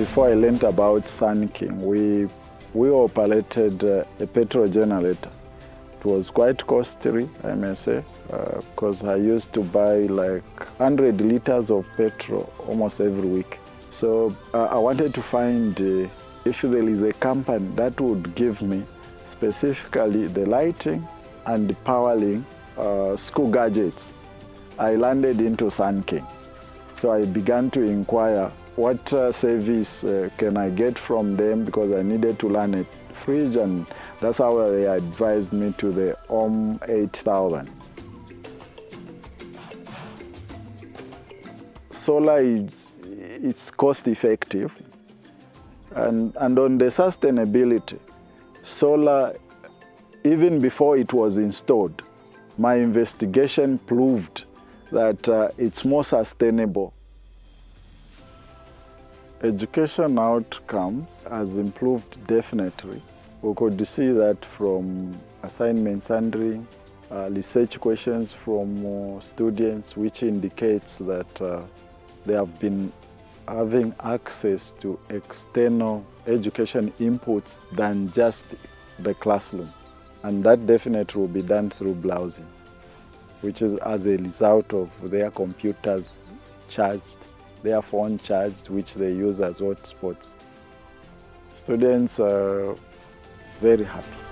before I learned about Sun King, we, we operated uh, a petrol generator. It was quite costly, I may say, because uh, I used to buy like 100 liters of petrol almost every week. So uh, I wanted to find uh, if there is a company that would give me specifically the lighting and the powering uh, school gadgets. I landed into Sun King. So I began to inquire what uh, service uh, can I get from them because I needed to learn a fridge and that's how they advised me to the OM 8000. Solar is it's cost effective and, and on the sustainability, solar, even before it was installed, my investigation proved that uh, it's more sustainable. Education outcomes has improved definitely. We could see that from assignments handling, uh, research questions from uh, students, which indicates that uh, they have been having access to external education inputs than just the classroom. And that definitely will be done through browsing, which is as a result of their computers charged, their phone charged, which they use as hotspots. Students are very happy.